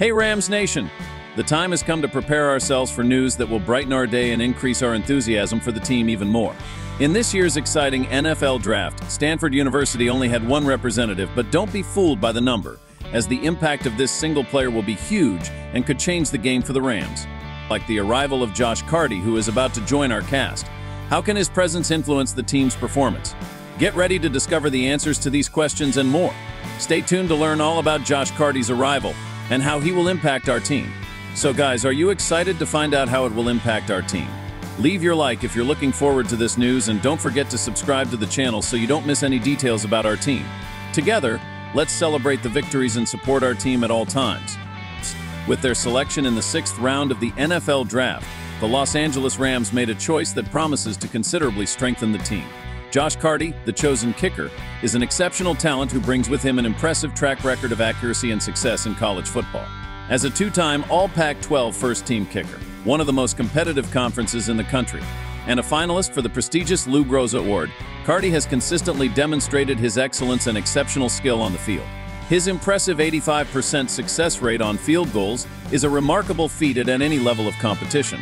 Hey Rams Nation! The time has come to prepare ourselves for news that will brighten our day and increase our enthusiasm for the team even more. In this year's exciting NFL draft, Stanford University only had one representative, but don't be fooled by the number, as the impact of this single player will be huge and could change the game for the Rams. Like the arrival of Josh Karty, who is about to join our cast. How can his presence influence the team's performance? Get ready to discover the answers to these questions and more. Stay tuned to learn all about Josh Karty's arrival and how he will impact our team. So guys, are you excited to find out how it will impact our team? Leave your like if you're looking forward to this news and don't forget to subscribe to the channel so you don't miss any details about our team. Together, let's celebrate the victories and support our team at all times. With their selection in the sixth round of the NFL Draft, the Los Angeles Rams made a choice that promises to considerably strengthen the team. Josh Karty, the chosen kicker, is an exceptional talent who brings with him an impressive track record of accuracy and success in college football. As a two-time All-Pac-12 first-team kicker, one of the most competitive conferences in the country, and a finalist for the prestigious Lou Groza Award, Karty has consistently demonstrated his excellence and exceptional skill on the field. His impressive 85% success rate on field goals is a remarkable feat at any level of competition.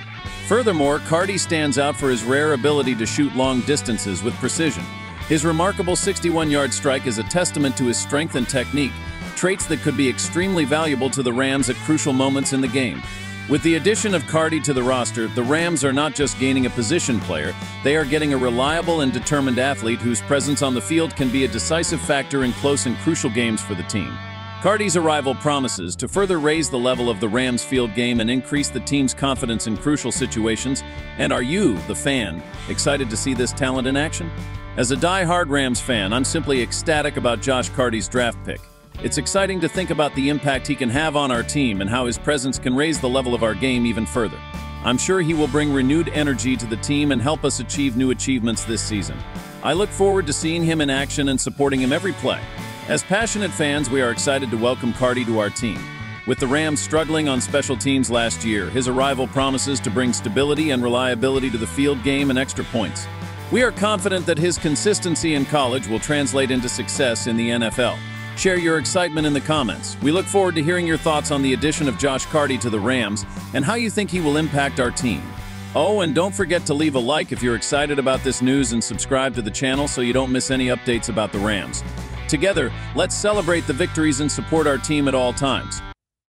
Furthermore, Karty stands out for his rare ability to shoot long distances with precision. His remarkable 61-yard strike is a testament to his strength and technique, traits that could be extremely valuable to the Rams at crucial moments in the game. With the addition of Karty to the roster, the Rams are not just gaining a position player, they are getting a reliable and determined athlete whose presence on the field can be a decisive factor in close and crucial games for the team. Karty's arrival promises to further raise the level of the Rams field game and increase the team's confidence in crucial situations. And are you, the fan, excited to see this talent in action? As a die-hard Rams fan, I'm simply ecstatic about Josh Karty's draft pick. It's exciting to think about the impact he can have on our team and how his presence can raise the level of our game even further. I'm sure he will bring renewed energy to the team and help us achieve new achievements this season. I look forward to seeing him in action and supporting him every play. As passionate fans, we are excited to welcome Karty to our team. With the Rams struggling on special teams last year, his arrival promises to bring stability and reliability to the field game and extra points. We are confident that his consistency in college will translate into success in the NFL. Share your excitement in the comments. We look forward to hearing your thoughts on the addition of Josh Karty to the Rams and how you think he will impact our team. Oh, and don't forget to leave a like if you're excited about this news and subscribe to the channel so you don't miss any updates about the Rams. Together, let's celebrate the victories and support our team at all times.